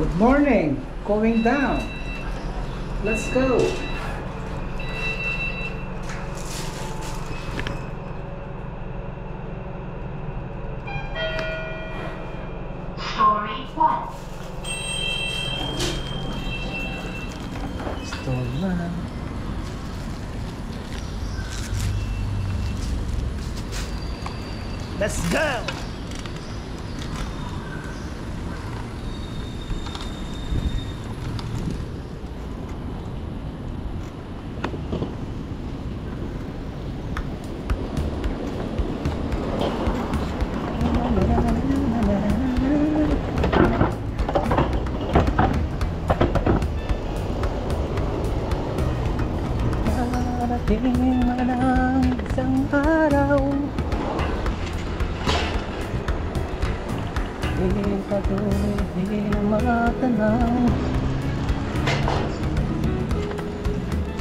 Good morning, going down. Let's go. Story 1. Stall na. Let's go! Darating man ang isang araw. Di patuloy di na matanaw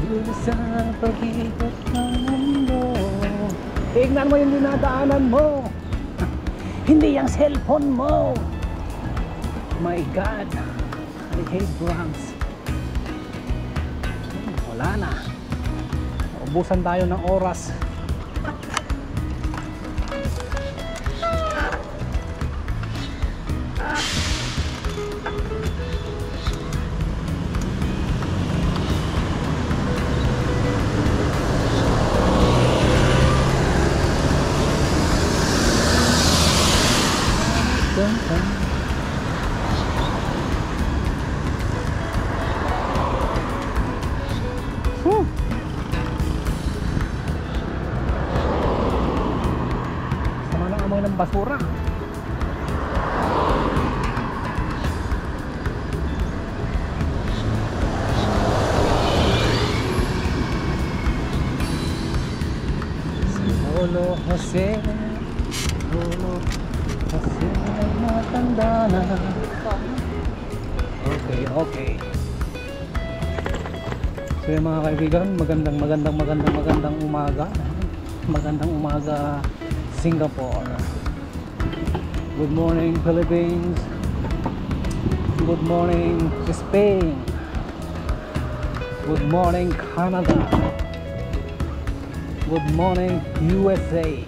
Dito sa pag-ikot ng mundo. Tignan mo yung dinadaanan mo. Hindi yung cellphone mo. My God. I hate Bronx Wala na Ubusan tayo ng oras. Whew. Basura. Lolo Jose, Lolo Jose ay matanda na. Okay, okay. So yung mga kaibigan, magandang magandang magandang magandang umaga. Magandang umaga Singapore. Good morning Philippines. Good morning Spain. Good morning Canada. Good morning USA.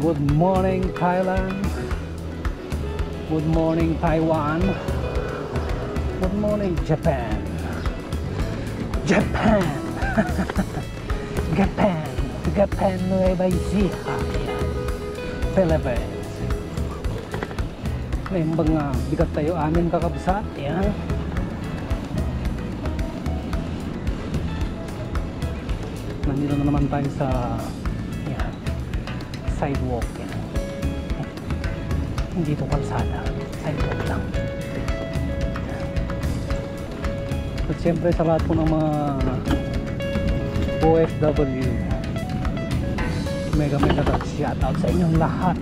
Good morning Thailand. Good morning Taiwan. Good morning Japan. Japan. Japan. Japan Nueva Ecija. Ayan. Philippines. May mga bigat tayo amin kakabsat. Yan. Nandito na naman tayo sa yan, sidewalk. Yan. Hindi ito kalsada. Sidewalk lang. At siyempre sa lahat po ng mga OFW mega mega love shout out sa inyong lahat.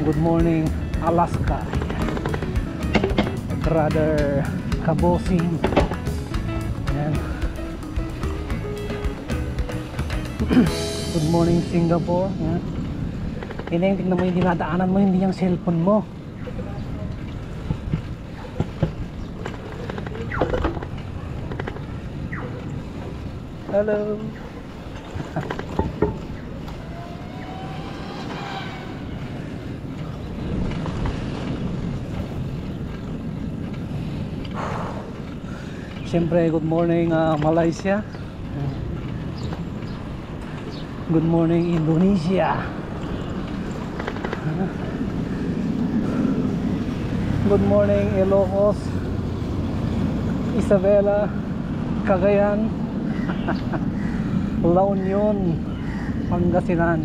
Good morning Alaska. Brother Kabosing Ayan. good morning Singapore. Ayan. Yan yung tignan mo yung dinadaanan mo hindi yung cellphone mo. Hello Siyempre, good morning uh, Malaysia. Good morning Indonesia. Good morning Ilocos, Isabela, Cagayan, La Union, Pangasinan,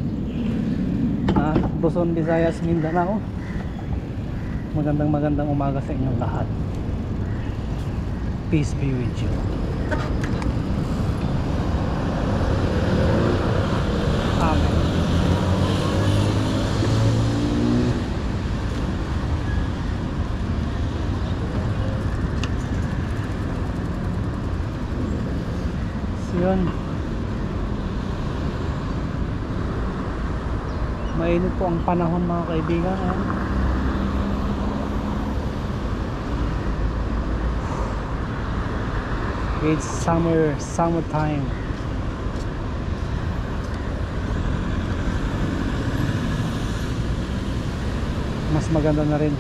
uh, Luzon, Visayas, Mindanao. Magandang magandang umaga sa inyong lahat. Peace be with you. Amen. So yun. Mainit po ang panahon mga kaibigan. Eh. It's summer, summertime. Mas maganda na rin